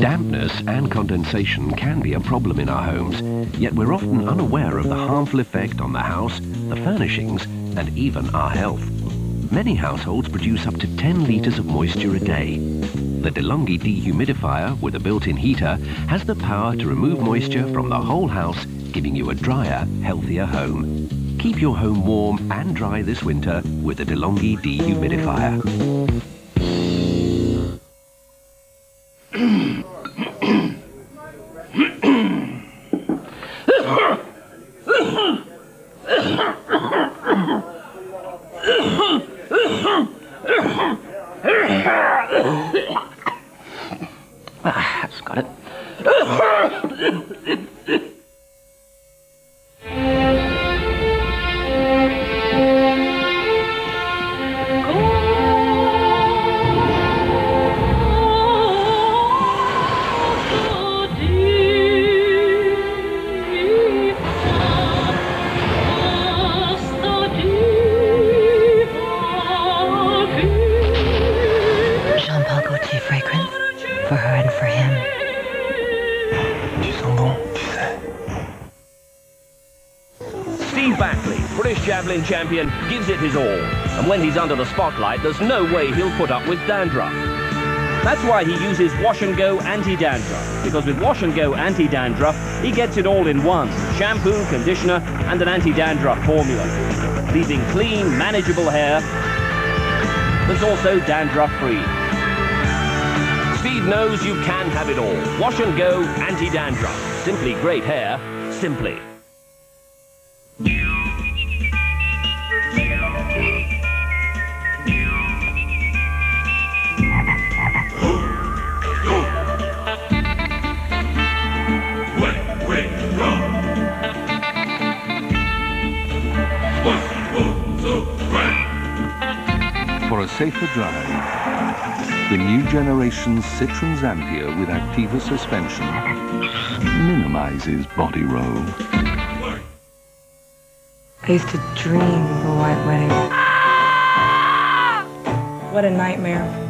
Dampness and condensation can be a problem in our homes, yet we're often unaware of the harmful effect on the house, the furnishings, and even our health. Many households produce up to 10 litres of moisture a day. The DeLonghi dehumidifier with a built-in heater has the power to remove moisture from the whole house, giving you a drier, healthier home. Keep your home warm and dry this winter with a DeLonghi dehumidifier. Ah, that's got it. For her and for him. Tu sens bon, tu sais. Steve Backley, British javelin champion, gives it his all. And when he's under the spotlight, there's no way he'll put up with dandruff. That's why he uses Wash and Go Anti-Dandruff. Because with Wash and Go Anti-Dandruff, he gets it all in one. Shampoo, conditioner, and an anti-dandruff formula. Leaving clean, manageable hair that's also dandruff-free. Steve knows you can have it all. Wash and Go Anti-Dandruff. Simply great hair, simply. For a safer drive, the new generation Citroen Xantia with Activa suspension minimizes body roll. I used to dream of a white wedding. What a nightmare.